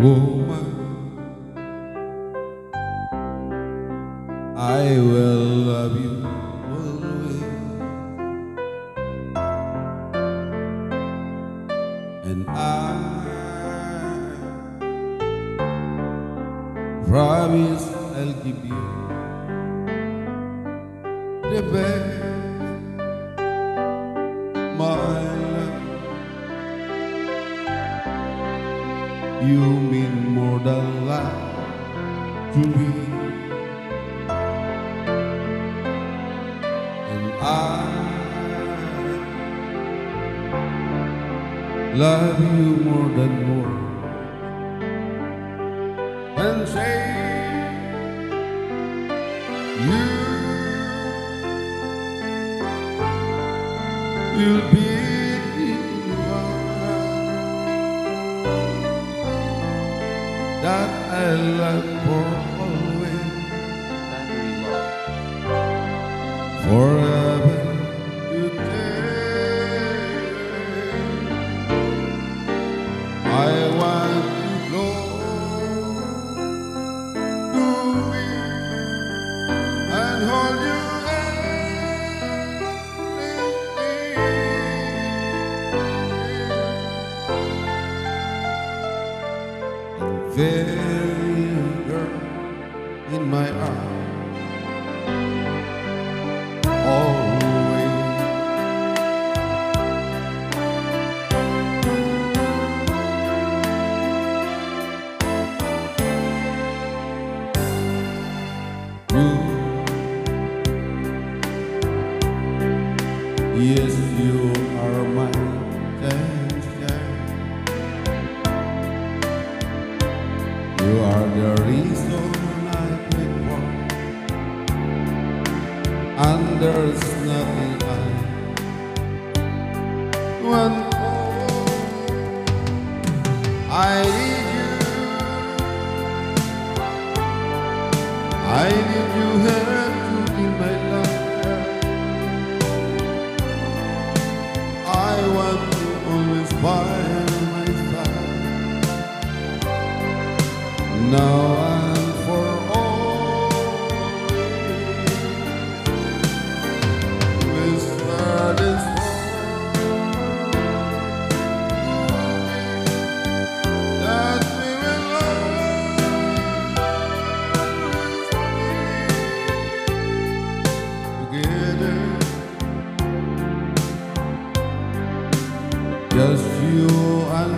woman. I will love you always. And I promise I'll give you the best, You mean more than life to me. And I love you more than more. And say you you'll be Always, Battery low. forever you take. I want to blow to me and hold you you, girl, in my arms. Always. You, yes, you are my sunshine. You are the reason and there's nothing I more. I need you. I need you here to in my life. I want you always by my side. Now you and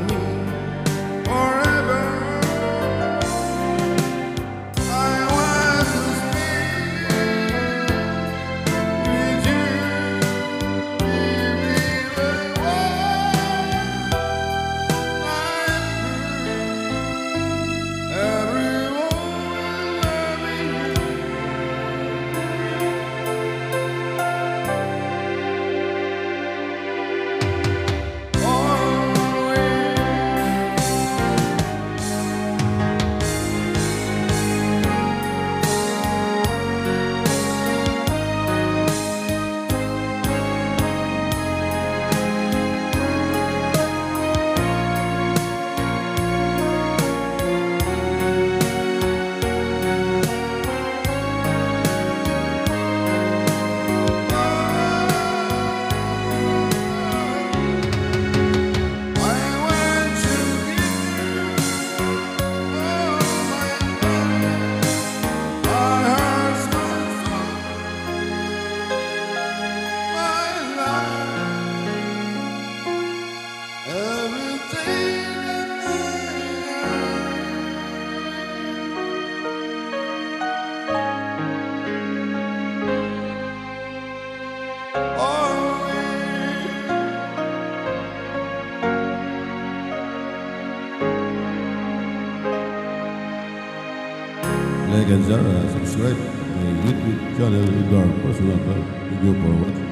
Like and Zara, subscribe my YouTube channel Edgar Personal Video for what